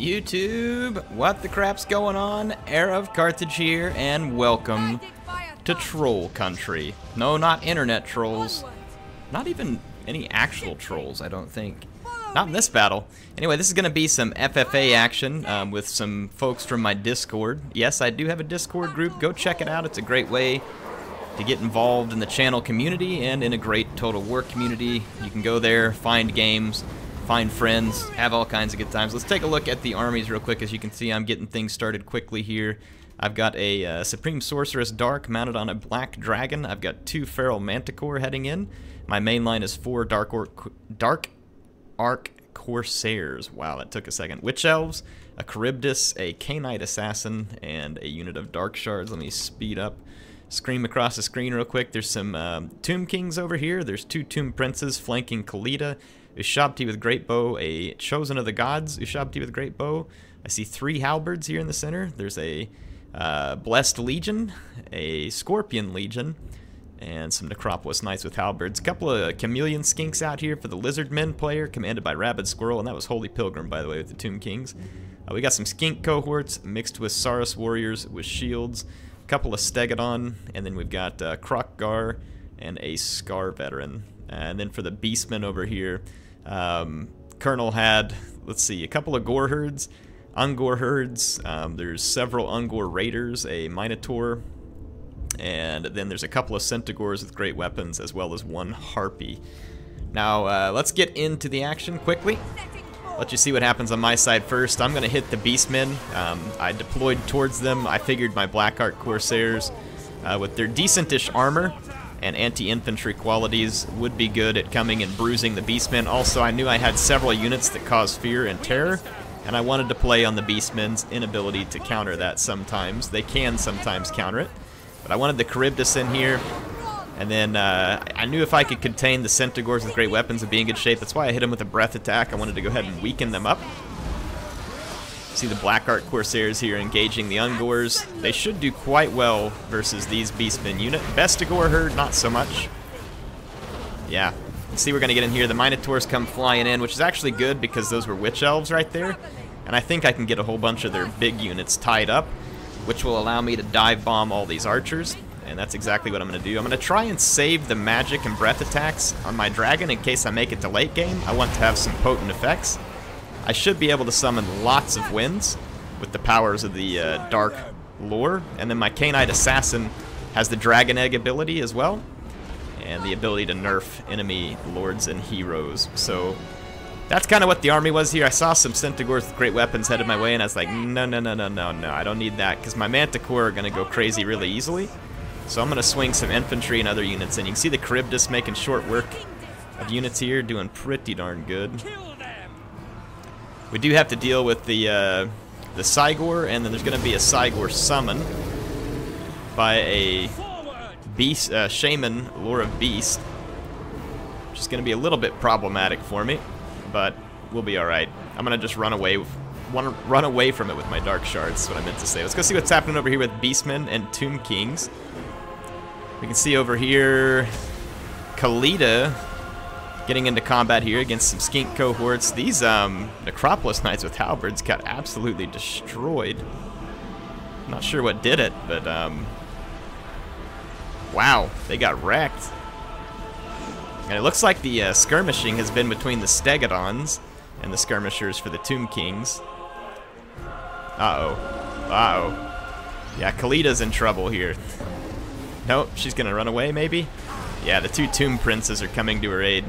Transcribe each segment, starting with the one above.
YouTube, what the crap's going on? Heir of Carthage here, and welcome to Troll Country. No, not internet trolls. Not even any actual trolls, I don't think. Not in this battle. Anyway, this is going to be some FFA action um, with some folks from my Discord. Yes, I do have a Discord group. Go check it out. It's a great way to get involved in the channel community and in a great Total War community. You can go there, find games, find friends, have all kinds of good times. Let's take a look at the armies real quick. As you can see, I'm getting things started quickly here. I've got a uh, Supreme Sorceress Dark mounted on a Black Dragon. I've got two Feral Manticore heading in. My main line is four Dark, Dark Ark Corsairs. Wow, that took a second. Witch Elves, a Charybdis, a Khainite Assassin, and a unit of Dark Shards. Let me speed up. Scream across the screen real quick. There's some um, Tomb Kings over here. There's two Tomb Princes flanking Khalida. Ushabti with Great Bow, a Chosen of the Gods, Ushabti with Great Bow. I see three halberds here in the center. There's a uh, Blessed Legion, a Scorpion Legion, and some Necropolis Knights with halberds. A couple of Chameleon Skinks out here for the Lizard Men player, commanded by Rabid Squirrel, and that was Holy Pilgrim, by the way, with the Tomb Kings. Uh, we got some Skink cohorts mixed with Saurus Warriors with shields, couple of Stegodon, and then we've got uh, Kroq-Gar and a Scar Veteran. And then for the Beastmen over here, um, Colonel had, let's see, a couple of Gor herds, Ungor herds. Um, there's several Ungor raiders, a Minotaur, and then there's a couple of Centaurs with great weapons, as well as one Harpy. Now, uh, let's get into the action quickly. Let you see what happens on my side first. I'm going to hit the Beastmen. Um, I deployed towards them. I figured my Black Ark Corsairs, uh, with their decentish armor, and anti-infantry qualities would be good at coming and bruising the Beastmen. Also, I knew I had several units that cause fear and terror, and I wanted to play on the Beastmen's inability to counter that sometimes. They can sometimes counter it, but I wanted the Charybdis in here, and then uh, I knew if I could contain the Centaurs with great weapons, and be in good shape. That's why I hit them with a breath attack. I wanted to go ahead and weaken them up. See the Black Ark Corsairs here engaging the Ungors. They should do quite well versus these Beastmen unit. Bestigor herd, not so much. Yeah. Let's see we're going to get in here. The Minotaurs come flying in, which is actually good because those were Witch Elves right there. And I think I can get a whole bunch of their big units tied up, which will allow me to dive bomb all these archers. And that's exactly what I'm going to do. I'm going to try and save the magic and breath attacks on my dragon in case I make it to late game. I want to have some potent effects. I should be able to summon lots of winds with the powers of the uh, Dark Lore. And then my Khainite Assassin has the Dragon Egg ability as well. And the ability to nerf enemy lords and heroes. So that's kind of what the army was here. I saw some Centaurs with great weapons headed my way, and I was like, no, no, no, no, no, no. I don't need that, because my Manticore are going to go crazy really easily. So I'm going to swing some infantry and other units in. You can see the Charybdis making short work of units here, doing pretty darn good. We do have to deal with the uh, the Cygor, and then there's going to be a Cygor summon by a beast, uh, Shaman, Lore of Beast, which is going to be a little bit problematic for me, but we'll be all right. I'm going to just run away, want to run away from it with my Dark Shards. What I meant to say. Let's go see what's happening over here with Beastmen and Tomb Kings. We can see over here, Khalida getting into combat here against some skink cohorts. These um, Necropolis Knights with halberds got absolutely destroyed. Not sure what did it, but um, wow, they got wrecked. And it looks like the uh, skirmishing has been between the Stegodons and the skirmishers for the Tomb Kings. Uh-oh. Uh-oh. Yeah, Khalida's in trouble here. Nope, she's gonna run away, maybe? Yeah, the two Tomb Princes are coming to her aid.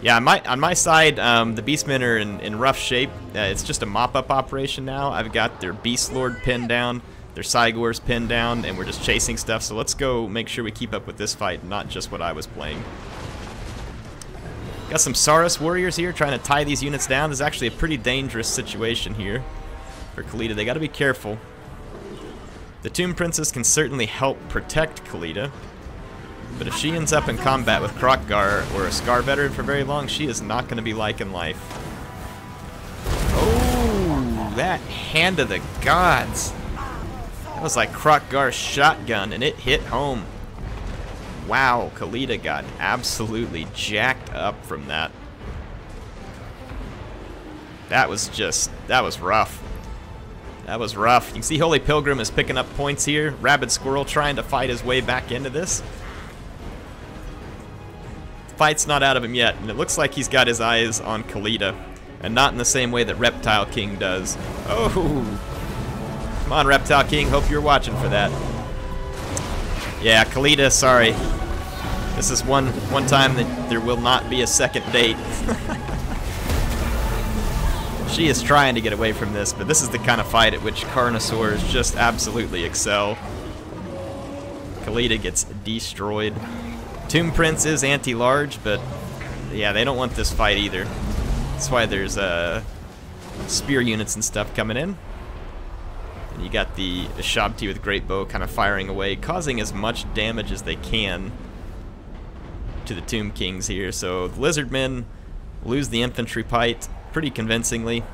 Yeah, on my, on my side, um, the Beastmen are in, in rough shape. Uh, it's just a mop-up operation now. I've got their Beast Lord pinned down, their Cygors pinned down, and we're just chasing stuff. So let's go make sure we keep up with this fight, not just what I was playing. Got some Saurus warriors here trying to tie these units down. This is actually a pretty dangerous situation here for Khalida. They got to be careful. The Tomb Princess can certainly help protect Khalida. But if she ends up in combat with Kroq-Gar or a Scar veteran for very long, she is not going to be liking life. Oh, that Hand of the Gods. That was like Kroq-Gar's shotgun, and it hit home. Wow, Khalida got absolutely jacked up from that. That was just, that was rough. That was rough. You can see Holy Pilgrim is picking up points here. Rabid Squirrel trying to fight his way back into this. fight's not out of him yet, and it looks like he's got his eyes on Khalida. And not in the same way that Reptile King does. Oh! Come on, Reptile King. Hope you're watching for that. Yeah, Khalida, sorry. This is one one time that there will not be a second date. she is trying to get away from this, but this is the kind of fight at which Carnosaurs just absolutely excel. Khalida gets destroyed. Tomb Prince is anti-large, but yeah, they don't want this fight either. That's why there's uh, spear units and stuff coming in. And you got the Shabti with Great Bow kind of firing away, causing as much damage as they can to the Tomb Kings here. So the Lizardmen lose the infantry fight pretty convincingly.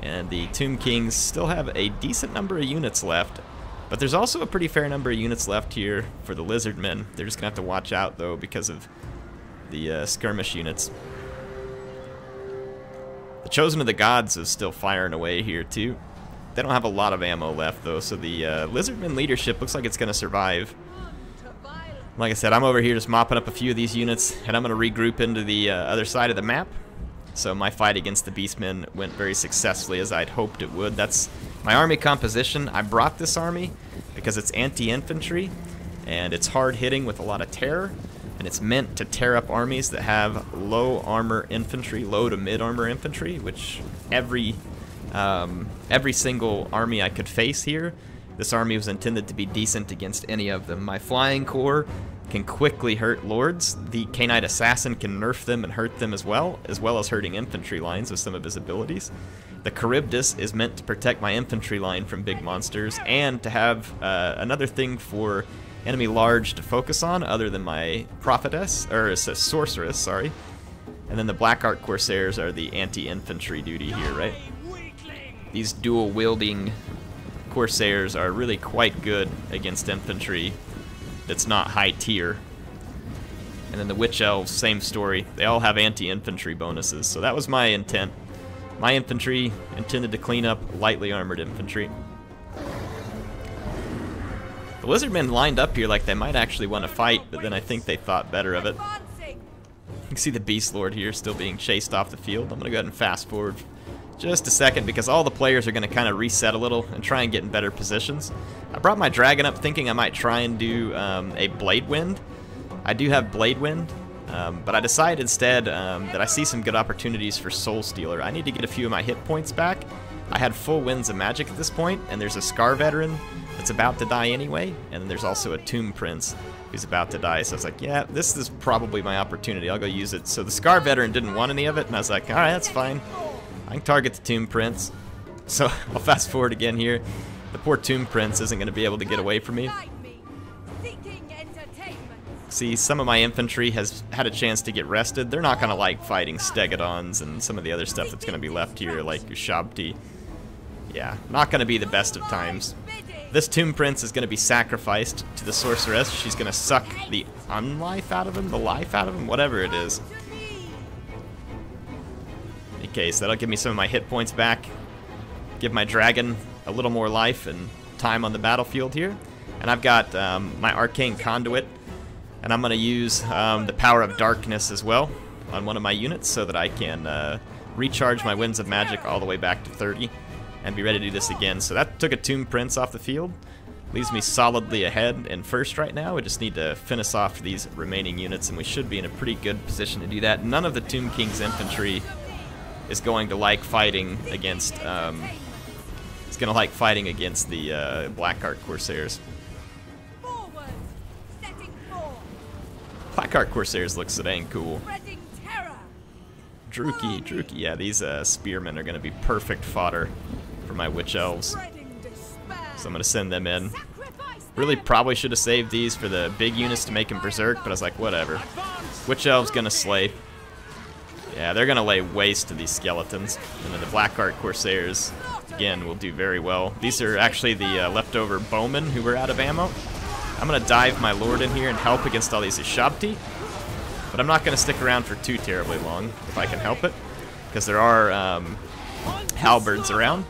And the Tomb Kings still have a decent number of units left. But there's also a pretty fair number of units left here for the Lizardmen. They're just going to have to watch out, though, because of the uh, skirmish units. The Chosen of the Gods is still firing away here, too. They don't have a lot of ammo left, though, so the uh, Lizardman leadership looks like it's going to survive. Like I said, I'm over here just mopping up a few of these units, and I'm going to regroup into the uh, other side of the map. So my fight against the Beastmen went very successfully as I'd hoped it would. That's my army composition. I brought this army because it's anti-infantry, and it's hard-hitting with a lot of terror, and it's meant to tear up armies that have low armor infantry, low to mid armor infantry, which every um, every single army I could face here, this army was intended to be decent against any of them. My flying corps can quickly hurt lords. The Khainite Assassin can nerf them and hurt them as well, as well as hurting infantry lines with some of his abilities. The Charybdis is meant to protect my infantry line from big monsters and to have uh, another thing for enemy large to focus on other than my prophetess, or sorceress, sorry. And then the Black Ark Corsairs are the anti-infantry duty here, right? These dual-wielding Corsairs are really quite good against infantry that's not high tier. And then the Witch Elves, same story. They all have anti-infantry bonuses, so that was my intent. My infantry intended to clean up lightly armored infantry. The Lizardmen lined up here like they might actually want to fight, but then I think they thought better of it. You can see the Beast Lord here still being chased off the field. I'm going to go ahead and fast forward just a second because all the players are going to kind of reset a little and try and get in better positions. I brought my dragon up thinking I might try and do um, a Blade Wind. I do have Blade Wind, um, but I decided instead um, that I see some good opportunities for Soul Stealer. I need to get a few of my hit points back. I had full winds of magic at this point, and there's a Scar Veteran that's about to die anyway, and then there's also a Tomb Prince who's about to die. So I was like, yeah, this is probably my opportunity. I'll go use it. So the Scar Veteran didn't want any of it, and I was like, all right, that's fine. I can target the Tomb Prince. So I'll fast forward again here. The poor Tomb Prince isn't going to be able to get away from me. See, some of my infantry has had a chance to get rested. They're not going to like fighting Stegodons and some of the other stuff that's going to be left here, like Ushabti. Yeah, not going to be the best of times. This Tomb Prince is going to be sacrificed to the Sorceress. She's going to suck the unlife out of him, the life out of him, whatever it is case. That'll give me some of my hit points back. Give my dragon a little more life and time on the battlefield here. And I've got um, my Arcane Conduit. And I'm going to use um, the Power of Darkness as well on one of my units so that I can uh, recharge my Winds of Magic all the way back to 30 and be ready to do this again. So that took a Tomb Prince off the field. Leaves me solidly ahead in first right now. We just need to finish off these remaining units, and we should be in a pretty good position to do that. None of the Tomb King's infantry is going to like fighting against um, is going to like fighting against the uh, Black Ark Corsairs. Black Ark Corsairs looks so dang cool. Druchii, Druchii, yeah, these uh, spearmen are going to be perfect fodder for my Witch Elves. So I'm going to send them in. Really probably should have saved these for the big units to make them berserk, but I was like, whatever. Witch Elves going to slay. Yeah, they're going to lay waste to these skeletons. And then the Black Ark Corsairs, again, will do very well. These are actually the uh, leftover bowmen who were out of ammo. I'm going to dive my lord in here and help against all these Ushabti. But I'm not going to stick around for too terribly long, if I can help it. Because there are um, halberds around.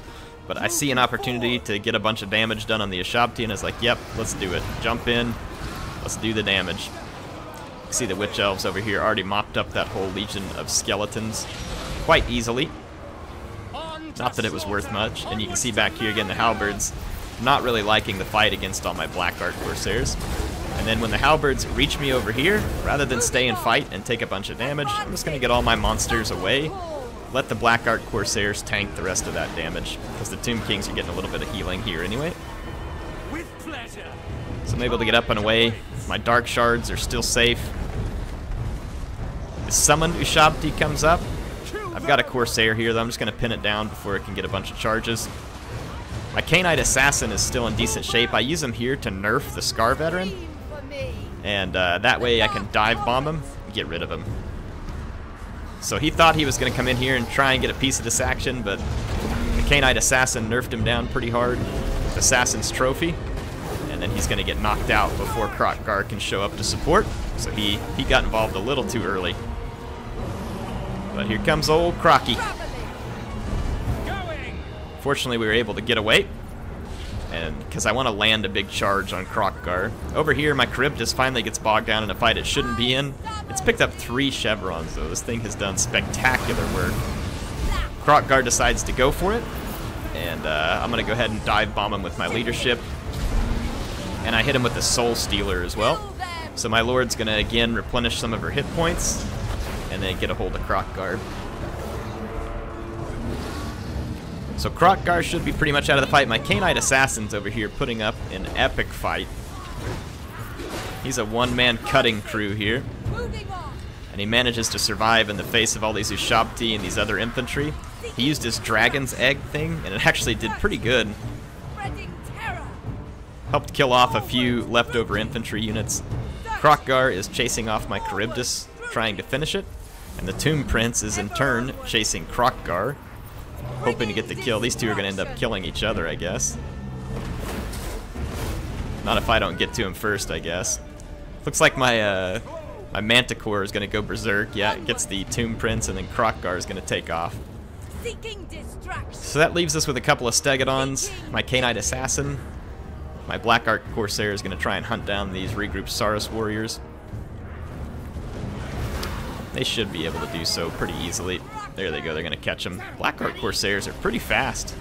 But I see an opportunity to get a bunch of damage done on the Ushabti, and I was like, yep, let's do it. Jump in, let's do the damage. See the Witch Elves over here already mopped up that whole legion of skeletons quite easily. Not that it was worth much, and you can see back here again the Halberds not really liking the fight against all my Black Ark Corsairs. And then when the Halberds reach me over here, rather than stay and fight and take a bunch of damage, I'm just going to get all my monsters away, let the Black Ark Corsairs tank the rest of that damage, because the Tomb Kings are getting a little bit of healing here anyway. So I'm able to get up and away. My Dark Shards are still safe. The summoned Ushabti comes up. I've got a Corsair here, though. I'm just going to pin it down before it can get a bunch of charges. My Khainite Assassin is still in decent shape. I use him here to nerf the Scar Veteran. And uh, that way I can dive bomb him get rid of him. So he thought he was going to come in here and try and get a piece of this action, but the Khainite Assassin nerfed him down pretty hard. Assassin's Trophy. And then he's going to get knocked out before Kroq-Gar can show up to support. So he, he got involved a little too early. But here comes old Crocky. Fortunately, we were able to get away. And because I want to land a big charge on Kroq-Gar. Over here, my Charybdis finally gets bogged down in a fight it shouldn't be in. It's picked up three chevrons, though. This thing has done spectacular work. Kroq-Gar decides to go for it. And uh, I'm going to go ahead and dive bomb him with my leadership. And I hit him with the Soul Stealer as well. So my Lord's to, again, replenish some of her hit points. And then get a hold of Kroq-Gar. So Kroq-Gar should be pretty much out of the fight. My Khainite Assassin's over here putting up an epic fight. He's a one-man cutting crew here. And he manages to survive in the face of all these Ushabti and these other infantry. He used his Dragon's Egg thing, and it actually did pretty good. Helped kill off a few leftover infantry units. Kroq-Gar is chasing off my Charybdis, trying to finish it. And the Tomb Prince is in turn chasing Kroq-Gar hoping to get the kill. These two are going to end up killing each other, I guess. Not if I don't get to him first, I guess. Looks like my uh, my Manticore is going to go berserk. Yeah, it gets the Tomb Prince, and then Kroq-Gar is going to take off. So that leaves us with a couple of Stegodons, my Khainite Assassin. My Black Ark Corsair is going to try and hunt down these regrouped Saurus warriors. They should be able to do so pretty easily. There they go, they're going to catch them. Black Ark Corsairs are pretty fast.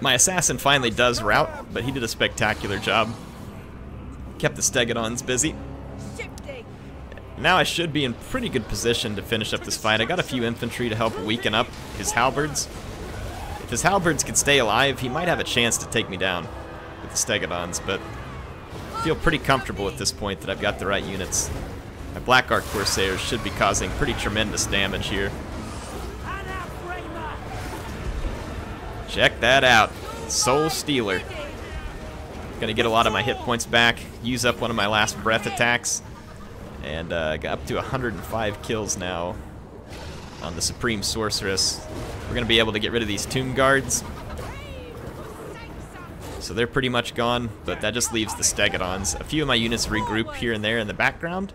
My assassin finally does rout, but he did a spectacular job. Kept the Stegodons busy. Now I should be in pretty good position to finish up this fight. I got a few infantry to help weaken up his halberds. His halberds could stay alive, he might have a chance to take me down with the Stegodons, but I feel pretty comfortable at this point that I've got the right units. My Black Ark Corsairs should be causing pretty tremendous damage here. Check that out. Soul Stealer. Gonna get a lot of my hit points back, use up one of my last breath attacks, and uh, got up to 105 kills now on the Supreme Sorceress. We're gonna be able to get rid of these Tomb Guards. So they're pretty much gone, but that just leaves the Stegodons. A few of my units regroup here and there in the background.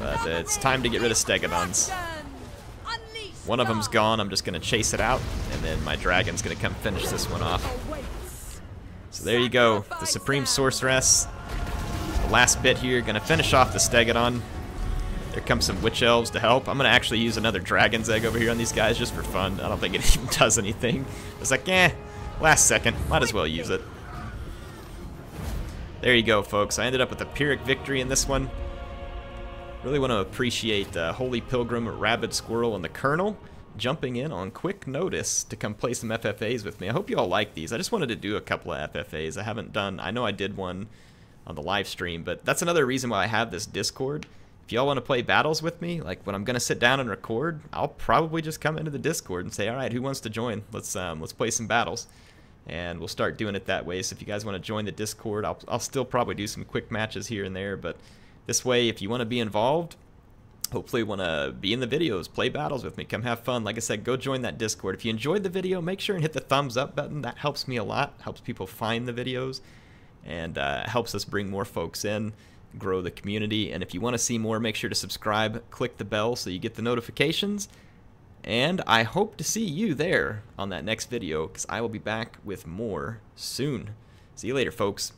But it's time to get rid of Stegodons. One of them's gone, I'm just going to chase it out, and then my dragon's going to come finish this one off. So there you go, the Supreme Sorceress. The last bit here, going to finish off the Stegodon. There comes some Witch Elves to help. I'm to actually use another Dragon's Egg over here on these guys just for fun. I don't think it even does anything. I was like, eh, last second, might as well use it. There you go, folks. I ended up with a Pyrrhic victory in this one. Really want to appreciate uh, Holy Pilgrim, Rabid Squirrel, and the Colonel jumping in on quick notice to come play some FFAs with me. I hope you all like these. I just wanted to do a couple of FFAs. I haven't done, I know I did one on the live stream, but that's another reason why I have this Discord. If y'all want to play battles with me, like when I'm to sit down and record, I'll probably just come into the Discord and say, all right, who wants to join? Let's um, let's play some battles. And we'll start doing it that way. So if you guys want to join the Discord, I'll, I'll still probably do some quick matches here and there, but this way, if you want to be involved, hopefully want to be in the videos, play battles with me, come have fun. Like I said, go join that Discord. If you enjoyed the video, make sure and hit the thumbs up button. That helps me a lot, helps people find the videos, and uh, helps us bring more folks in, grow the community. And if you want to see more, make sure to subscribe, click the bell so you get the notifications. And I hope to see you there on that next video, because I will be back with more soon. See you later, folks.